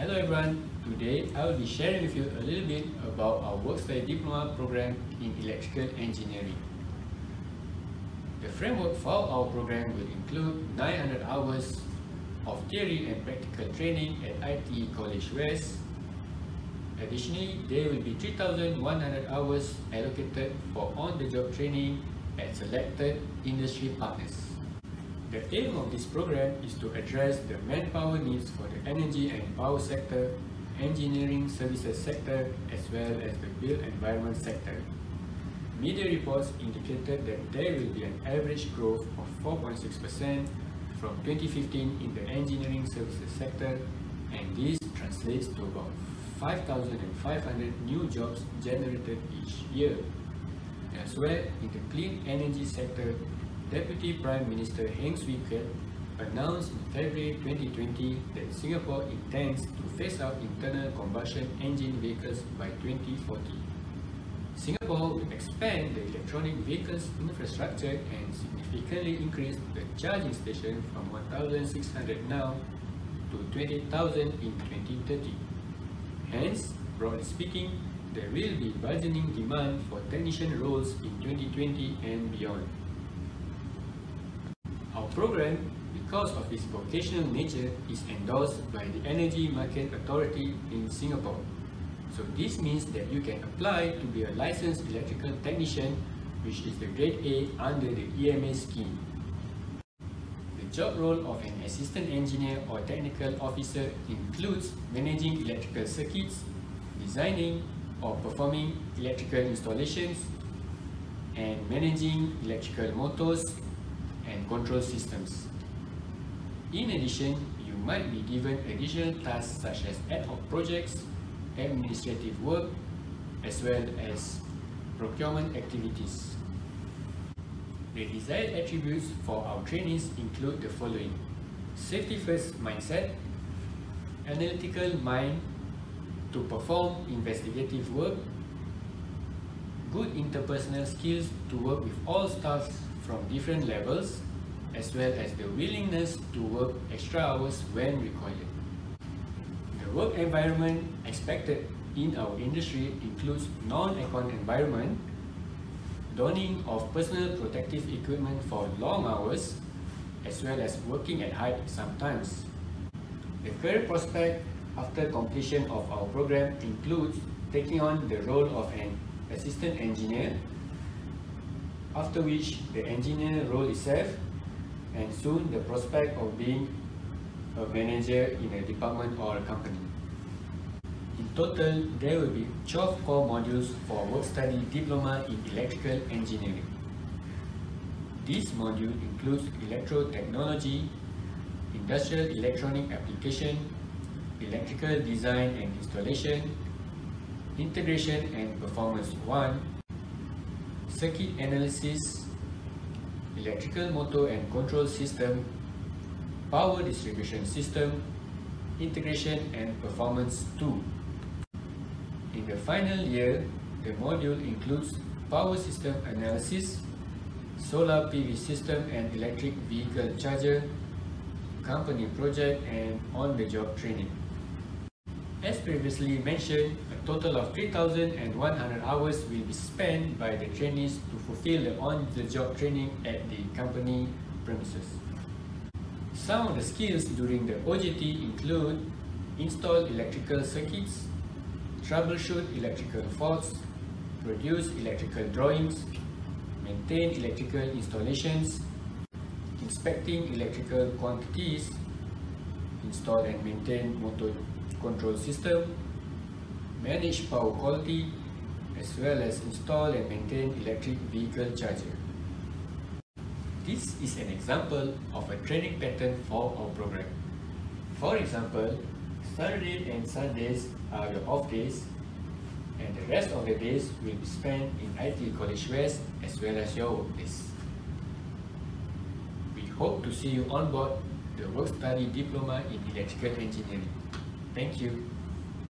Hello everyone, today I will be sharing with you a little bit about our work diploma program in electrical engineering. The framework for our program will include 900 hours of theory and practical training at ITE College West. Additionally, there will be 3,100 hours allocated for on-the-job training at selected industry partners. The aim of this program is to address the manpower needs for the energy and power sector, engineering services sector, as well as the built environment sector. Media reports indicated that there will be an average growth of 4.6% from 2015 in the engineering services sector, and this translates to about 5,500 new jobs generated each year. Elsewhere, in the clean energy sector, Deputy Prime Minister Heng Swee Keat announced in February 2020 that Singapore intends to phase out internal combustion engine vehicles by 2040. Singapore will expand the electronic vehicles infrastructure and significantly increase the charging station from 1,600 now to 20,000 in 2030. Hence, broadly speaking, there will be burgeoning demand for technician roles in 2020 and beyond. Our program, because of its vocational nature, is endorsed by the Energy Market Authority in Singapore. So this means that you can apply to be a licensed electrical technician, which is the grade A under the EMA scheme. The job role of an assistant engineer or technical officer includes managing electrical circuits, designing or performing electrical installations, and managing electrical motors and control systems. In addition, you might be given additional tasks such as ad hoc projects, administrative work, as well as procurement activities. The desired attributes for our trainees include the following. Safety first mindset, analytical mind to perform investigative work, good interpersonal skills to work with all staffs from different levels as well as the willingness to work extra hours when required. The work environment expected in our industry includes non-aircon environment, donning of personal protective equipment for long hours, as well as working at height sometimes. The career prospect after completion of our program includes taking on the role of an assistant engineer after which the engineer role served and soon the prospect of being a manager in a department or a company. In total, there will be 12 core modules for work study diploma in electrical engineering. This module includes electrotechnology, industrial electronic application, electrical design and installation, integration and performance 1, circuit analysis, electrical motor and control system, power distribution system, integration and performance 2. In the final year, the module includes power system analysis, solar PV system and electric vehicle charger, company project and on-the-job training. As previously mentioned, a total of 3,100 hours will be spent by the trainees to fulfill the on-the-job training at the company premises. Some of the skills during the OJT include install electrical circuits, troubleshoot electrical faults, produce electrical drawings, maintain electrical installations, inspecting electrical quantities, install and maintain motor control system, manage power quality, as well as install and maintain electric vehicle charger. This is an example of a training pattern for our program. For example, Saturday and Sundays are your off days and the rest of the days will be spent in ITE College West as well as your workplace. We hope to see you on board the Work Study Diploma in Electrical Engineering. Thank you.